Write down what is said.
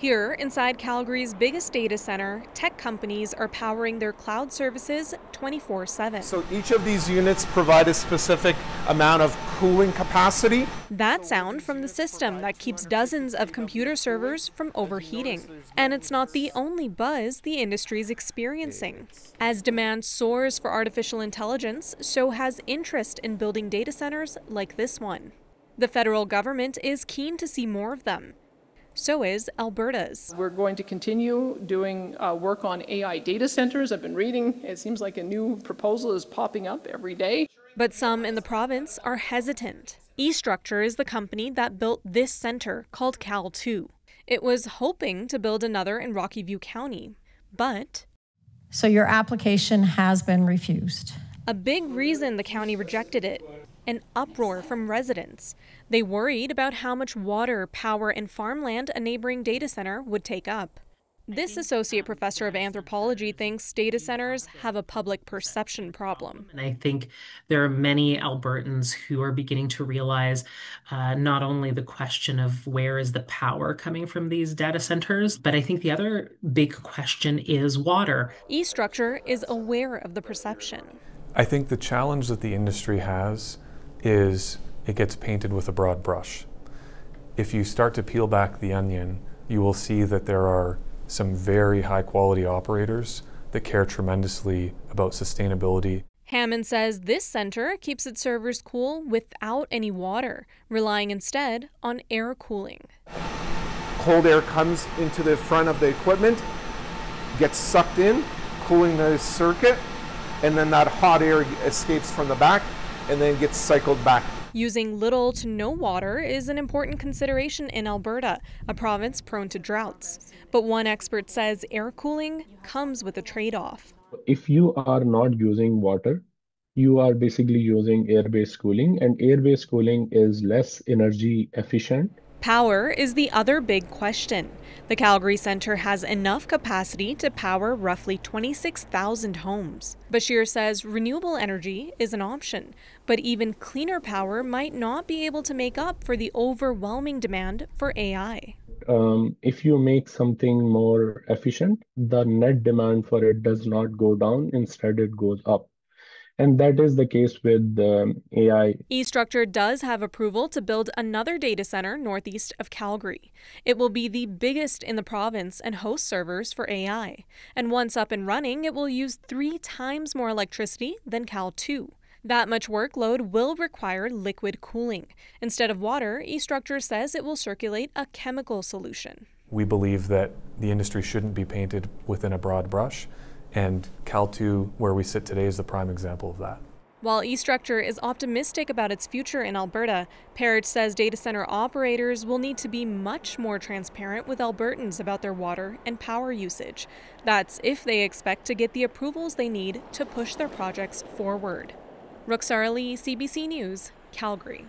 Here, inside Calgary's biggest data center, tech companies are powering their cloud services 24 7. So each of these units provide a specific amount of cooling capacity. That sound from the system that keeps dozens of computer servers from overheating. And it's not the only buzz the industry is experiencing. As demand soars for artificial intelligence, so has interest in building data centers like this one. The federal government is keen to see more of them. So is Alberta's. We're going to continue doing uh, work on AI data centers. I've been reading, it seems like a new proposal is popping up every day. But some in the province are hesitant. eStruxture is the company that built this center called Cal 2. It was hoping to build another in Rocky View County, but. So your application has been refused. A big reason the county rejected it an uproar from residents. They worried about how much water, power, and farmland a neighboring data center would take up. This associate professor of anthropology thinks data centers have a public perception problem. And I think there are many Albertans who are beginning to realize uh, not only the question of where is the power coming from these data centers, but I think the other big question is water. eStruxture is aware of the perception. I think the challenge that the industry has is it gets painted with a broad brush. If you start to peel back the onion, you will see that there are some very high quality operators that care tremendously about sustainability. Hammond says this center keeps its servers cool without any water, relying instead on air cooling. Cold air comes into the front of the equipment, gets sucked in, cooling the circuit, and then that hot air escapes from the back and then gets cycled back. Using little to no water is an important consideration in Alberta, a province prone to droughts. But one expert says air cooling comes with a trade off. If you are not using water, you are basically using air based cooling, and air based cooling is less energy efficient Power is the other big question. The Calgary Centre has enough capacity to power roughly 26,000 homes. Bashir says renewable energy is an option, but even cleaner power might not be able to make up for the overwhelming demand for AI. Um, if you make something more efficient, the net demand for it does not go down, instead, it goes up. And that is the case with um, AI. eStruxture does have approval to build another data center northeast of Calgary. It will be the biggest in the province and host servers for AI. And once up and running, it will use three times more electricity than Cal 2. That much workload will require liquid cooling. Instead of water, eStruxture says it will circulate a chemical solution. We believe that the industry shouldn't be painted within a broad brush and Cal2, where we sit today, is the prime example of that. While eStruxture is optimistic about its future in Alberta, Parrish says data center operators will need to be much more transparent with Albertans about their water and power usage. That's if they expect to get the approvals they need to push their projects forward. Rukhsar Ali, CBC News, Calgary.